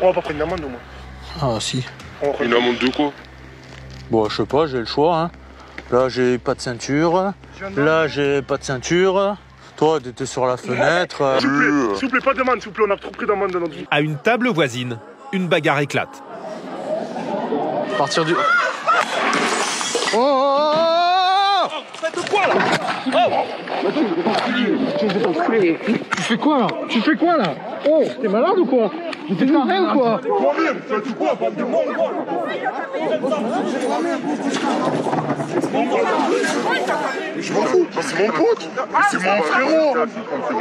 On va pas prendre une amende au moins. Ah si. On va Une amende de quoi Bon, je sais pas, j'ai le choix. Hein. Là, j'ai pas de ceinture. Là, j'ai pas de ceinture. Toi, t'étais sur la fenêtre. euh, S'il vous plaît, s'il vous plaît, pas de demande, s'il vous plaît, on a trop pris d'amende dans notre vie. À une table voisine, une bagarre éclate. À partir du. Oh, oh, oh, oh Tu fais quoi là Tu fais quoi là Oh, t'es malade ou quoi T'es carré ou quoi tu quoi, bande de mongol Je m'en fous, c'est mon pote, c'est mon frérot,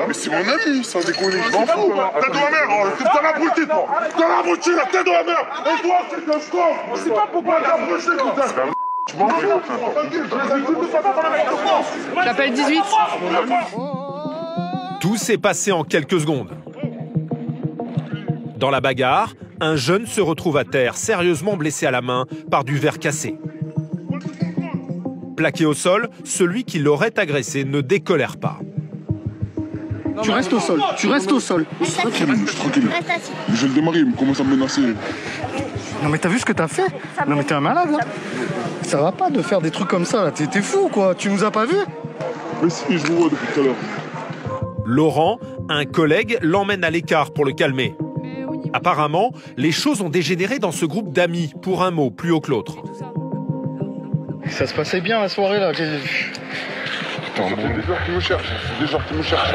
mais c'est mon ami, sans déconner, je m'en fous. Tête de la mer, t'as l'abruti toi, t'as l'abruti, la tête de la mer, et toi c'est tombe, je sais pas pourquoi t'as abruti, putain. J'appelle 18. Tout s'est passé en quelques secondes. Dans la bagarre, un jeune se retrouve à terre, sérieusement blessé à la main par du verre cassé. Plaqué au sol, celui qui l'aurait agressé ne décolère pas. Tu restes au sol, tu restes au sol. Tranquille, je suis tranquille. Je vais le démarrer, il me commence à me menacer. Non mais t'as vu ce que t'as fait? Non mais t'es un malade là. Ça va pas de faire des trucs comme ça là, t'es fou quoi, tu nous as pas vus Mais si, je vous vois depuis tout à l'heure. Laurent, un collègue, l'emmène à l'écart pour le calmer. Apparemment, les choses ont dégénéré dans ce groupe d'amis, pour un mot plus haut que l'autre. Ça se passait bien la soirée là. Attends, ça fait des heures qu'ils me cherchent. Des heures qu'ils me cherchent.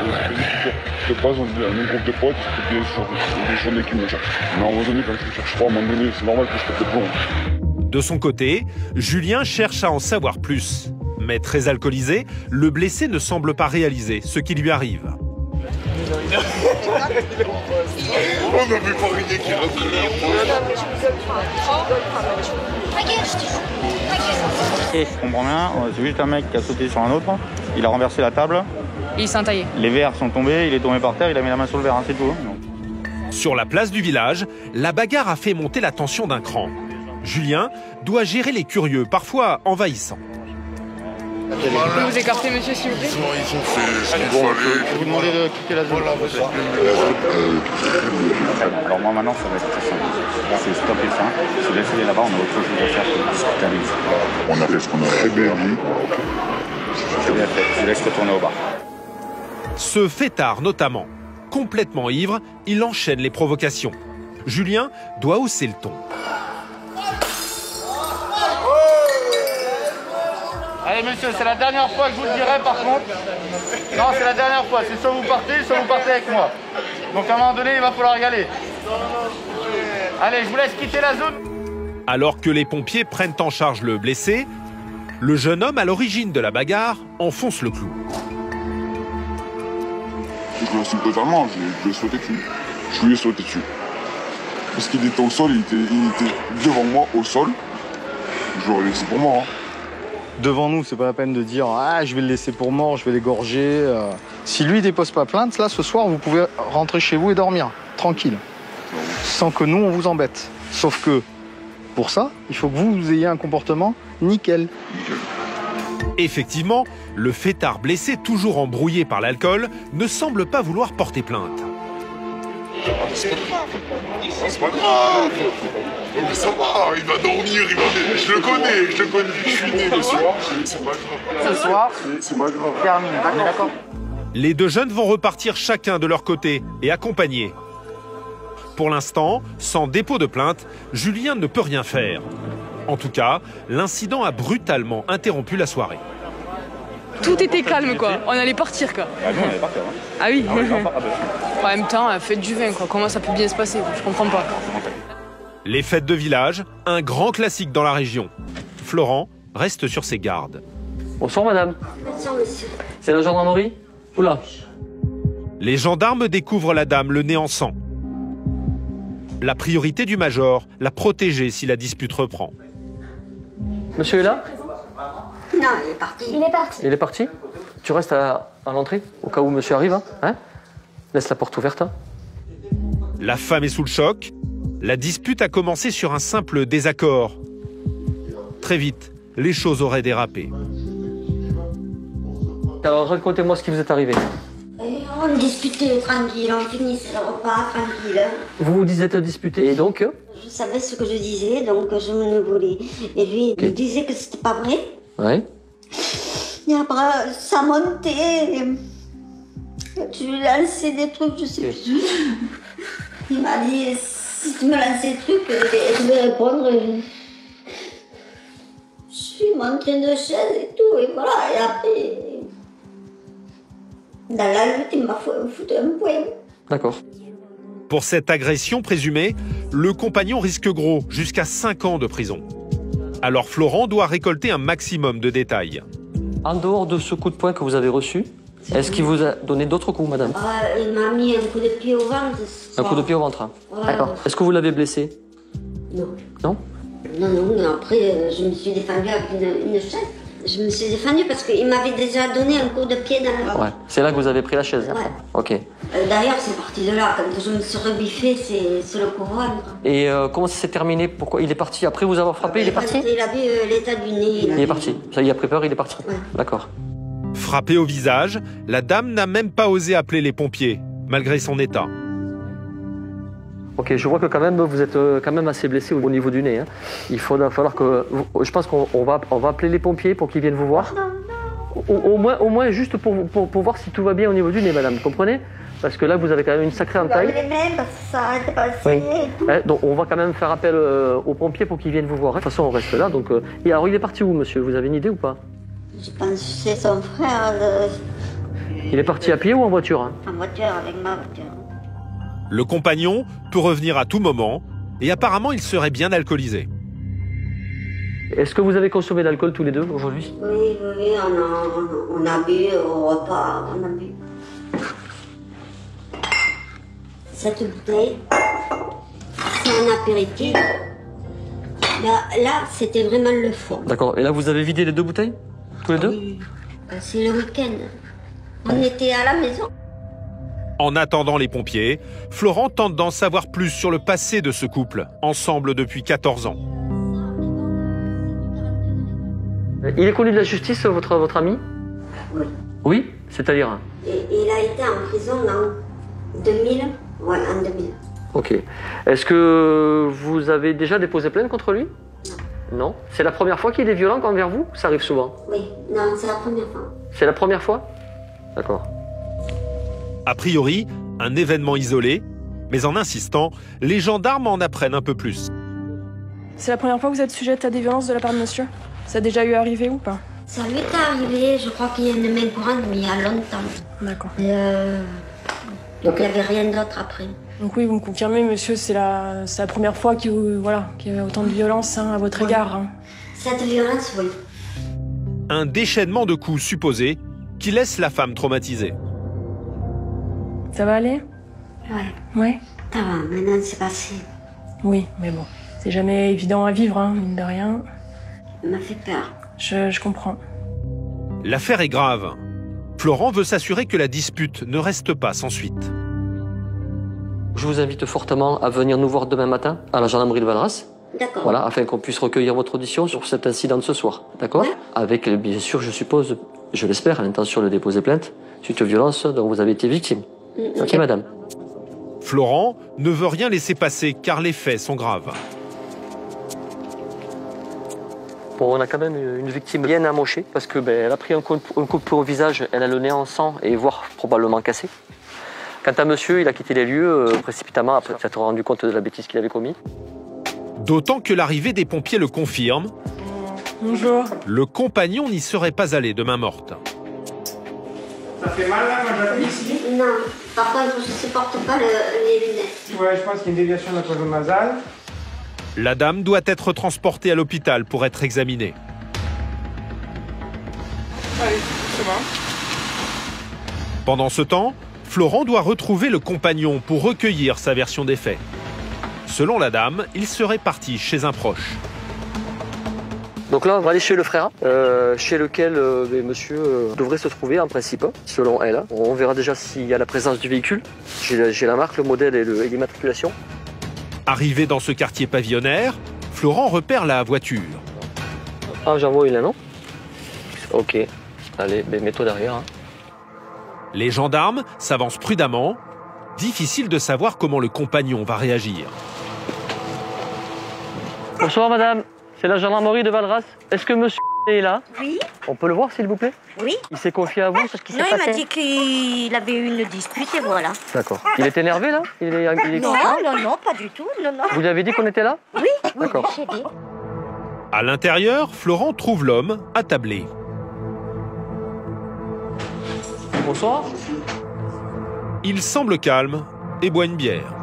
Je te base, on est un groupe de potes, des, des journées qu'ils me cherchent. Mais à un moment donné, quand ils me cherchent pas, à un moment donné, c'est normal que je le plomb. De son côté, Julien cherche à en savoir plus. Mais très alcoolisé, le blessé ne semble pas réaliser ce qui lui arrive. On a vu Faridé qui rentre Et je comprends bien, c'est juste un mec qui a sauté sur un autre, il a renversé la table, Il s'est entaillé. les verres sont tombés, il est tombé par terre, il a mis la main sur le verre, hein, c'est tout. hein. Sur la place du village, la bagarre a fait monter la tension d'un cran. Julien doit gérer les curieux, parfois envahissants. Vous pouvez vous écarter, monsieur, s'il vous plaît Ils ont fait ce qu'il fallait. Je vais vous demander de quitter la zone. Alors moi maintenant ça va être très simple. C'est stopper ça, c'est laisser là-bas, on a autre chose à faire que. On a fait ce qu'on a fait, bien dit. C'est bien fait, je vous laisse retourner au bar. Ce fêtard notamment, complètement ivre, il enchaîne les provocations. Julien doit hausser le ton. Allez monsieur, c'est la dernière fois que je vous le dirai par contre. Non, c'est la dernière fois, c'est soit vous partez, soit vous partez avec moi. Donc à un moment donné, il va falloir y aller. Allez, je vous laisse quitter la zone. Alors que les pompiers prennent en charge le blessé, le jeune homme à l'origine de la bagarre enfonce le clou. Je l'assume totalement, je, je lui ai sauté dessus. Je lui ai sauté dessus. Parce qu'il était au sol, il était, il était devant moi au sol. Je l'aurais laissé pour moi. hein. Devant nous, c'est pas la peine de dire ah je vais le laisser pour mort, je vais l'égorger. euh. Si lui dépose pas plainte, là ce soir vous pouvez rentrer chez vous et dormir tranquille, sans que nous on vous embête. Sauf que pour ça, il faut que vous, vous ayez un comportement nickel. Effectivement, le fêtard blessé, toujours embrouillé par l'alcool, ne semble pas vouloir porter plainte. C'est pas grave. Mais ça va, il va dormir, il va. Je le connais, je le connais. Je suis né le soir. C'est pas grave. Ce soir, C'est pas grave. termine, d'accord Les deux jeunes vont repartir chacun de leur côté et accompagnés. Pour l'instant, sans dépôt de plainte, Julien ne peut rien faire. En tout cas, l'incident a brutalement interrompu la soirée. Tout était calme, quoi. On allait partir, quoi. Ah non, on est parti, hein. Ah oui. Ah ah bah, En même temps, euh, faites du vin, quoi. Comment ça peut bien se passer? Je comprends pas. Les fêtes de village, un grand classique dans la région. Florent reste sur ses gardes. Bonsoir madame. C'est la gendarmerie Oula. Les gendarmes découvrent la dame le nez en sang. La priorité du major, la protéger si la dispute reprend. Monsieur est là? Non, il est parti. Il est parti. Il est parti? Tu restes à, à l'entrée au cas où monsieur arrive, hein, hein? Laisse la porte ouverte. hein. La femme est sous le choc. La dispute a commencé sur un simple désaccord. Très vite, les choses auraient dérapé. Alors racontez-moi ce qui vous est arrivé. Et On discutait tranquille, on finissait le repas tranquille. Vous vous êtes disputé et donc Je savais ce que je disais, donc je me voulais. Et lui, il disait que c'était pas vrai. Ouais. Et après, ça montait. et Tu lui lançais des trucs, je sais plus. Il m'a dit, si tu me lançais des trucs, je vais répondre. Et Je suis montré de chaise et tout, et voilà. Et après, dans la lutte, il m'a foutu un poing. D'accord. Pour cette agression présumée, le compagnon risque gros, jusqu'à 5 ans de prison. Alors Florent doit récolter un maximum de détails. En dehors de ce coup de poing que vous avez reçu, est-ce qu'il vous a donné d'autres coups, madame? Ah, il m'a mis un coup de pied au ventre. Un coup de pied au ventre. hein. Ouais. D'accord. Est-ce que vous l'avez blessé? Non. Non? Non, non, mais après, euh, je me suis défendue avec une, une chaise. Je me suis défendue parce qu'il m'avait déjà donné un coup de pied dans le ventre. Ouais. C'est là que vous avez pris la chaise? Ouais. Ok. Euh, D'ailleurs, c'est parti de là. Quand je me suis rebiffée, c'est c'est le couronne. Et euh, comment ça s'est terminé? Pourquoi? Il est parti Après vous avoir frappé, il est parti? Il a vu euh, l'état du nez. Il est parti. Ça, il a pris peur, il est parti. D'accord. Frappée au visage, la dame n'a même pas osé appeler les pompiers, malgré son état. Ok, je vois que quand même vous êtes euh, quand même assez blessé au niveau du nez. hein. Il faudra falloir que. Je pense qu'on on va, on va appeler les pompiers pour qu'ils viennent vous voir. Au, au moins, au moins juste pour, pour, pour voir si tout va bien au niveau du nez, madame. Comprenez? Parce que là, vous avez quand même une sacrée entaille. Oui. Ouais, donc on va quand même faire appel euh, aux pompiers pour qu'ils viennent vous voir. De toute façon, on reste là. Donc, euh, Et alors, il est parti où, monsieur? Vous avez une idée ou pas? Je pense que c'est son frère euh, Il est parti à pied ou en voiture hein? En voiture avec ma voiture. Le compagnon peut revenir à tout moment, et apparemment il serait bien alcoolisé. Est-ce que vous avez consommé de l'alcool tous les deux aujourd'hui? Oui, oui, on a, on a bu au repas, on a bu. Cette bouteille, c'est un apéritif. Là, là c'était vraiment le fond. D'accord. Et là, vous avez vidé les deux bouteilles Tous les deux? Euh, C'est le week-end. On était à la maison. En attendant les pompiers, Florent tente d'en savoir plus sur le passé de ce couple, ensemble depuis 14 ans. Il est connu de la justice, votre, votre ami? Oui. Oui C'est-à-dire? Il a été en prison en 2000. Ouais, en 2000. Ok. Est-ce que vous avez déjà déposé plainte contre lui? Non. C'est la première fois qu'il est violent envers vous? Ça arrive souvent? Oui, non, c'est la première fois. C'est la première fois? D'accord. A priori, un événement isolé, mais en insistant, les gendarmes en apprennent un peu plus. C'est la première fois que vous êtes sujette à des violences de la part de monsieur? Ça a déjà eu arrivé ou pas? Ça lui est arrivé, je crois qu'il y a une main courante, mais il y a longtemps. D'accord. Euh, donc il n'y avait rien d'autre après. Donc oui, vous me confirmez, monsieur, c'est la, c'est la première fois qu'il y a- voilà, qu'il y a autant de violence hein, à votre égard. hein. Cette violence, oui. Un déchaînement de coups supposés qui laisse la femme traumatisée. Ça va aller? Ouais, Ouais. ça va, maintenant c'est passé. Oui, mais bon, c'est jamais évident à vivre, hein, mine de rien. Il m'a fait peur. Je, je comprends. L'affaire est grave. Florent veut s'assurer que la dispute ne reste pas sans suite. Je vous invite fortement à venir nous voir demain matin à la gendarmerie de Valras. D'accord. Voilà, afin qu'on puisse recueillir votre audition sur cet incident de ce soir. D'accord Ouais. Avec, bien sûr, je suppose, je l'espère, l'intention de déposer plainte suite aux violences dont vous avez été victime. Ok, madame Florent ne veut rien laisser passer car les faits sont graves. Bon, on a quand même une victime bien amochée parce que ben, elle a pris un coup, un coup de poing au visage, elle a le nez en sang et voire probablement cassé. Quant à monsieur, il a quitté les lieux euh, précipitamment après s'être rendu compte de la bêtise qu'il avait commis. D'autant que l'arrivée des pompiers le confirme, Bonjour. le compagnon n'y serait pas allé de main morte. Ça fait mal là quand j'appuie ici Non, par contre, je supporte pas le- les lunettes. Ouais, je pense qu'il y a une déviation de la cloison nasale. La dame doit être transportée à l'hôpital pour être examinée. Allez, doucement. Pendant ce temps, Florent doit retrouver le compagnon pour recueillir sa version des faits. Selon la dame, il serait parti chez un proche. Donc là, on va aller chez le frère, euh, chez lequel euh, ben, monsieur euh, devrait se trouver en principe, selon elle. On verra déjà s'il y a la présence du véhicule. J'ai la- marque, le modèle et le- et l'immatriculation. Arrivé dans ce quartier pavillonnaire, Florent repère la voiture. Ah, j'en vois une là, non? Ok. Allez, ben, mets-toi derrière. hein. Les gendarmes s'avancent prudemment. Difficile de savoir comment le compagnon va réagir. Bonsoir madame, c'est la gendarmerie de Valras. Est-ce que monsieur est là? Oui, On peut le voir s'il vous plaît? Oui. Il s'est confié à vous sur ce qui s'est Non, il passé m'a dit qu'il avait eu une dispute et voilà. D'accord. Il est énervé là? Il est, il est Non, content non, non, pas du tout. Non, non. Vous lui avez dit qu'on était là? Oui, oui, D'accord. j'ai dit. À l'intérieur, Florent trouve l'homme attablé. Bonsoir. Il semble calme et boit une bière.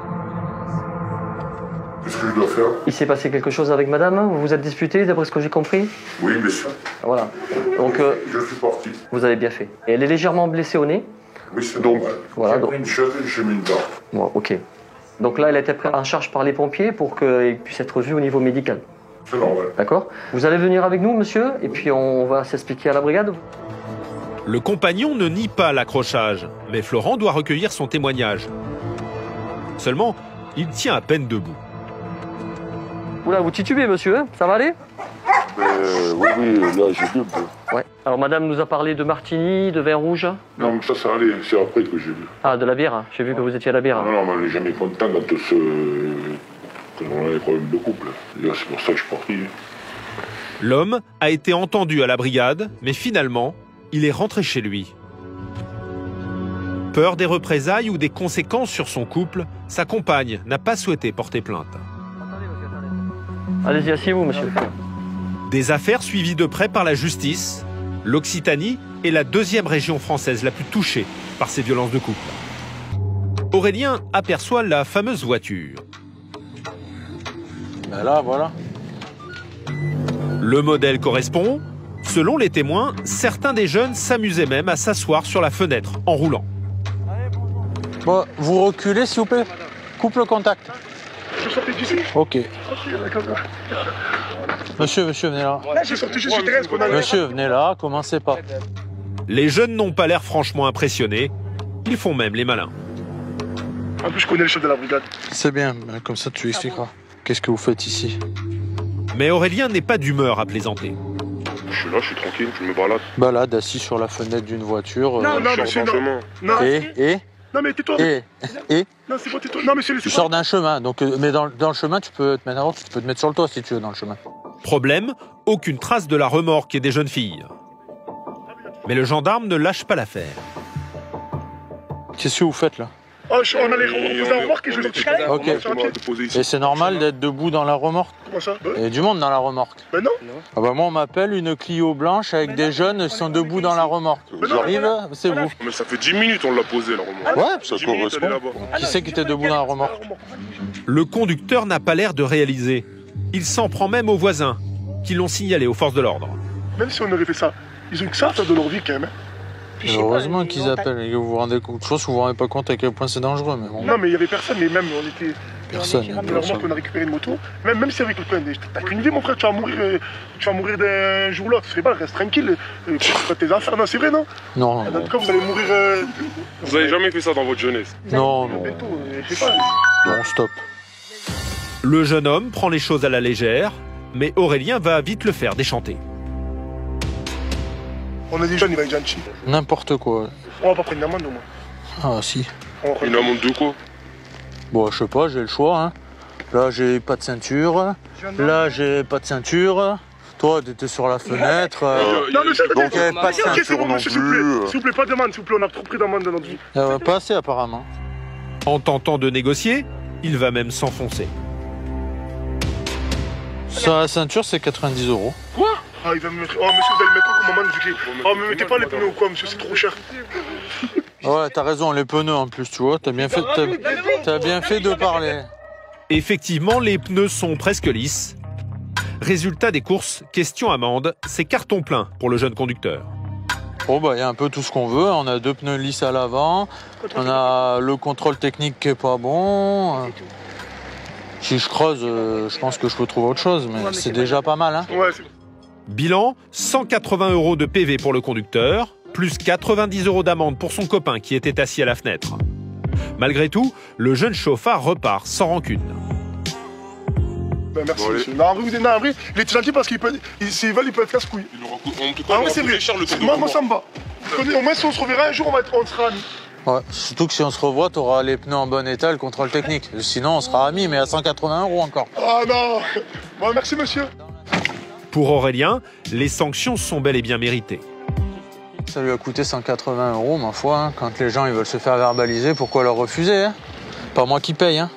Qu'est-ce que je dois faire? Il s'est passé quelque chose avec madame? Vous vous êtes disputé d'après ce que j'ai compris? Oui, monsieur. Voilà. Donc euh, Je suis parti. vous avez bien fait. Et elle est légèrement blessée au nez? Oui, c'est normal. Voilà, J'ai donc- pris une chaise et j'ai mis une dent. Bon, ok. Donc là, elle a été prise en charge par les pompiers pour qu'elle puisse être vue au niveau médical. C'est normal. D'accord? Vous allez venir avec nous, monsieur, et puis on va s'expliquer à la brigade? Le compagnon ne nie pas l'accrochage, mais Florent doit recueillir son témoignage. Seulement, il tient à peine debout. Oula, vous titubez, monsieur, hein ça va aller Euh, oui, oui, là, j'ai vu un peu. Ouais. Alors, madame nous a parlé de martini, de vin rouge. Non, mais ça, ça allait. C'est après que j'ai vu. Ah, de la bière. hein. J'ai vu que vous étiez à la bière. Non, non, mais on n'est jamais content quand, ce... quand on a des problèmes de couple. Là, C'est pour ça que je suis parti. L'homme a été entendu à la brigade, mais finalement, il est rentré chez lui. Peur des représailles ou des conséquences sur son couple, sa compagne n'a pas souhaité porter plainte. Allez-y, asseyez-vous, monsieur. Des affaires suivies de près par la justice, l'Occitanie est la deuxième région française la plus touchée par ces violences de couple. Aurélien aperçoit la fameuse voiture. Ben là, voilà. Le modèle correspond. Selon les témoins, certains des jeunes s'amusaient même à s'asseoir sur la fenêtre en roulant. Bon, vous reculez, s'il vous plaît. Coupe le contact. Je sortais d'ici. Ok. D'accord. Monsieur, monsieur, venez là. Là, j'ai sorti qu'on allait. Monsieur, venez là, commencez pas. Les jeunes n'ont pas l'air franchement impressionnés. Ils font même les malins. En plus, je connais le chef de la brigade. C'est bien, ben, comme ça tu expliqueras. Qu'est-ce que vous faites ici? Mais Aurélien n'est pas d'humeur à plaisanter. Je suis là, je suis tranquille, je me balade. Balade assis sur la fenêtre d'une voiture. Non, euh, non, je monsieur, sors non. chemin. Non, et, et, non, mais tais-toi. et, et, Non, c'est pas tais-toi. Non, tu c'est sors pas. d'un chemin. Donc, euh, mais dans, dans le chemin, tu peux te mettre, tu peux te mettre sur le toit si tu veux dans le chemin. Problème, aucune trace de la remorque et des jeunes filles. Mais le gendarme ne lâche pas l'affaire. Qu'est-ce que vous faites là? Oh, je- on allait reposer un remorque et je vais sortir. Ok. Et c'est normal d'être debout dans la remorque? Comment ça? Ben Il y a du monde dans la remorque. ben non. Ah bah moi on m'appelle une Clio blanche avec des jeunes qui sont debout dans la remorque. J'arrive, c'est vous. Mais ça fait 10 minutes on l'a posé la remorque. Ouais, Ça 10 minutes, elle est correspond. Qui c'est qui était debout dans la remorque? Le conducteur n'a pas l'air de réaliser. Il s'en prend même aux voisins, qui l'ont signalé aux forces de l'ordre. Même si on aurait fait ça, ils ont que ça à faire de leur vie quand même. Heureusement qu'ils appellent et que vous vous rendez compte. Je pense que vous vous rendez pas compte à quel point c'est dangereux, mais bon. Non, mais il y avait personne, mais même on était. Personne. On a remorque, on a récupéré une moto. Même, même si avec le coin, t'as qu'une vie, mon frère, tu vas mourir, euh, tu vas mourir d'un jour ou l'autre. C'est pas, reste tranquille. Euh, pas tes affaires, non, c'est vrai, non? Non, En tout cas, vous allez mourir. euh, Vous avez jamais fait ça dans votre jeunesse? Non, non, euh, je sais pas. non, stop. Le jeune homme prend les choses à la légère, mais Aurélien va vite le faire déchanter. On est des jeunes, il va être gentil. N'importe quoi. On va pas prendre une amende au moins. Ah si. Une amende de quoi? Bon, je sais pas, j'ai le choix. Hein. Là, j'ai pas de ceinture. Là, j'ai pas de ceinture. Toi, t'étais sur la fenêtre. euh, Non, mais c'est Donc, il pas de Ok, c'est ceinture bon, non monsieur, s'il vous plaît. plus. S'il vous plaît, pas de demande, s'il vous plaît, on a trop pris d'amende dans notre vie. euh, pas assez, apparemment. En tentant de négocier, il va même s'enfoncer. Sur la ceinture, c'est 90 euros. Ah, il va me mettre. Oh, monsieur, vous allez me mettre quoi comme que. Oh, me mettez pas les pneus ou quoi, monsieur, c'est trop cher. Ouais, t'as raison, les pneus en plus, tu vois. T'as bien fait, t'as, t'as bien fait de parler. Effectivement, les pneus sont presque lisses. Résultat des courses, question amende, c'est carton plein pour le jeune conducteur. Bon, bah, il y a un peu tout ce qu'on veut. On a deux pneus lisses à l'avant. On a le contrôle technique qui est pas bon. Si je creuse, euh, je pense que je peux trouver autre chose, mais c'est déjà pas mal, hein. Bilan 180 euros de PV pour le conducteur, plus 90 euros d'amende pour son copain qui était assis à la fenêtre. Malgré tout, le jeune chauffard repart sans rancune. Ben, merci, Bon, monsieur. Non, en vrai, vous êtes- non, en vrai, il est gentil parce qu'il peut. il- S'ils veulent, ils peuvent. En tout cas, Ah, on ouais, va c'est vrai. cher le Moi, moi, ça me va. Au moins, si on se reverra un jour, on, va être, on sera amis. Ouais, surtout que si on se revoit, t'auras les pneus en bon état, le contrôle technique. Sinon, on sera amis, mais à 180 euros encore. Ah non Bon, merci, monsieur. Pour Aurélien, les sanctions sont bel et bien méritées. Ça lui a coûté 180 euros, ma foi. hein. Quand les gens ils veulent se faire verbaliser, pourquoi leur refuser hein? Pas moi qui paye. Hein